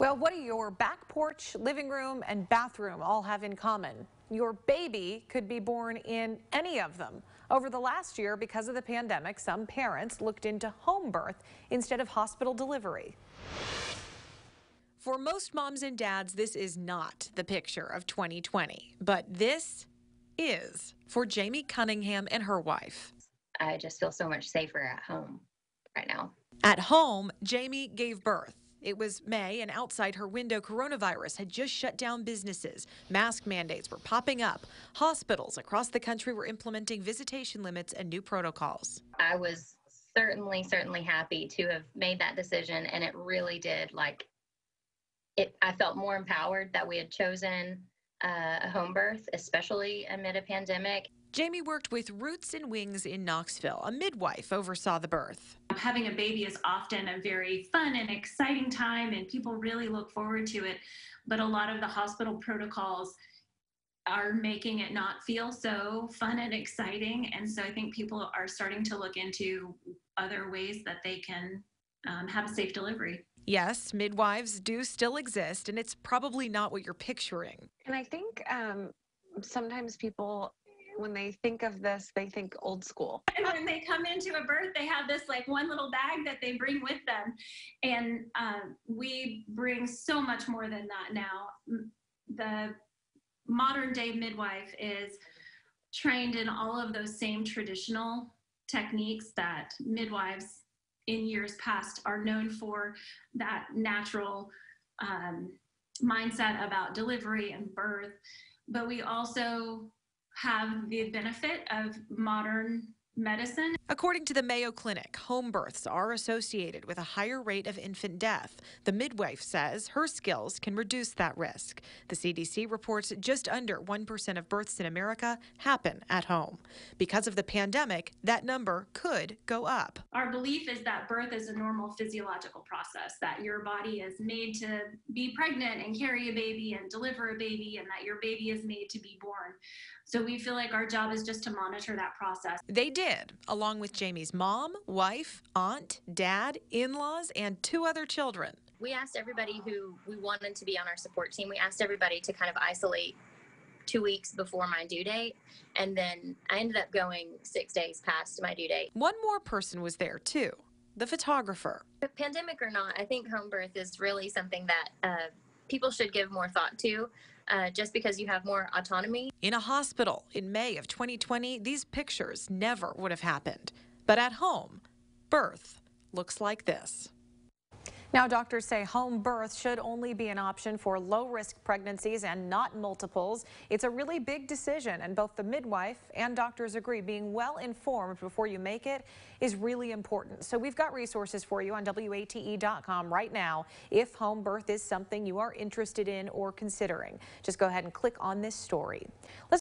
Well, what do your back porch, living room, and bathroom all have in common? Your baby could be born in any of them. Over the last year, because of the pandemic, some parents looked into home birth instead of hospital delivery. For most moms and dads, this is not the picture of 2020, but this is for Jamie Cunningham and her wife. I just feel so much safer at home right now. At home, Jamie gave birth it was May, and outside her window, coronavirus had just shut down businesses. Mask mandates were popping up. Hospitals across the country were implementing visitation limits and new protocols. I was certainly, certainly happy to have made that decision, and it really did. Like, it, I felt more empowered that we had chosen uh, a home birth, especially amid a pandemic. Jamie worked with Roots and Wings in Knoxville. A midwife oversaw the birth. Having a baby is often a very fun and exciting time, and people really look forward to it. But a lot of the hospital protocols are making it not feel so fun and exciting. And so I think people are starting to look into other ways that they can um, have a safe delivery. Yes, midwives do still exist, and it's probably not what you're picturing. And I think um, sometimes people when they think of this, they think old school. And when they come into a birth, they have this like one little bag that they bring with them. And um, we bring so much more than that now. The modern day midwife is trained in all of those same traditional techniques that midwives in years past are known for that natural um, mindset about delivery and birth. But we also have the benefit of modern medicine. According to the Mayo Clinic, home births are associated with a higher rate of infant death. The midwife says her skills can reduce that risk. The CDC reports just under 1% of births in America happen at home. Because of the pandemic, that number could go up. Our belief is that birth is a normal physiological process, that your body is made to be pregnant and carry a baby and deliver a baby, and that your baby is made to be born. So we feel like our job is just to monitor that process. They did, along with Jamie's mom, wife, aunt, dad, in laws, and two other children. We asked everybody who we wanted to be on our support team, we asked everybody to kind of isolate two weeks before my due date. And then I ended up going six days past my due date. One more person was there too the photographer. Pandemic or not, I think home birth is really something that uh, people should give more thought to uh, just because you have more autonomy. In a hospital in May of 2020, these pictures never would have happened. But at home, birth looks like this. Now, doctors say home birth should only be an option for low risk pregnancies and not multiples. It's a really big decision, and both the midwife and doctors agree being well informed before you make it is really important. So, we've got resources for you on WATE.com right now if home birth is something you are interested in or considering. Just go ahead and click on this story. Let's